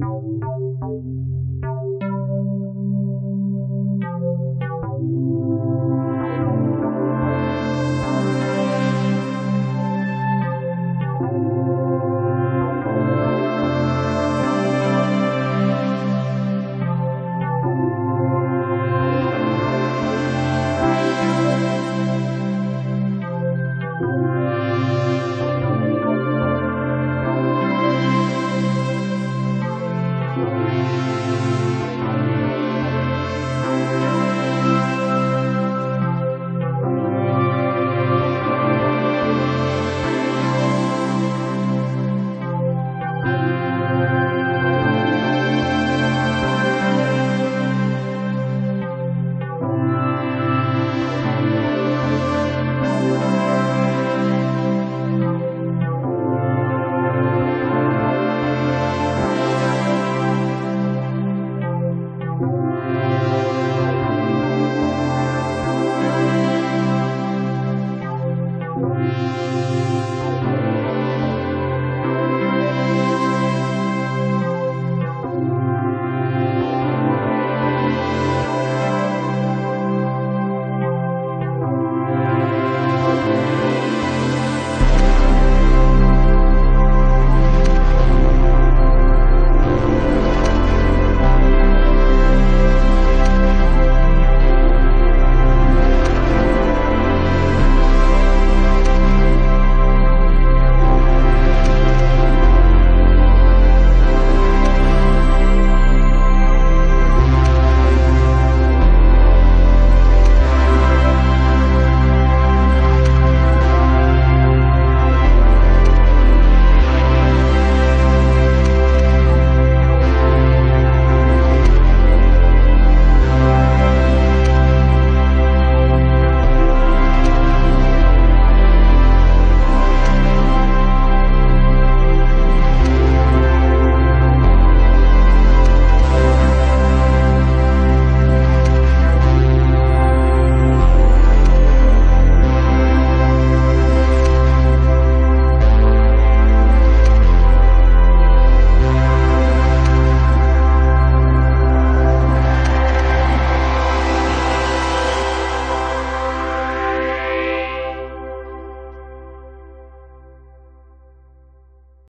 Thank you. Música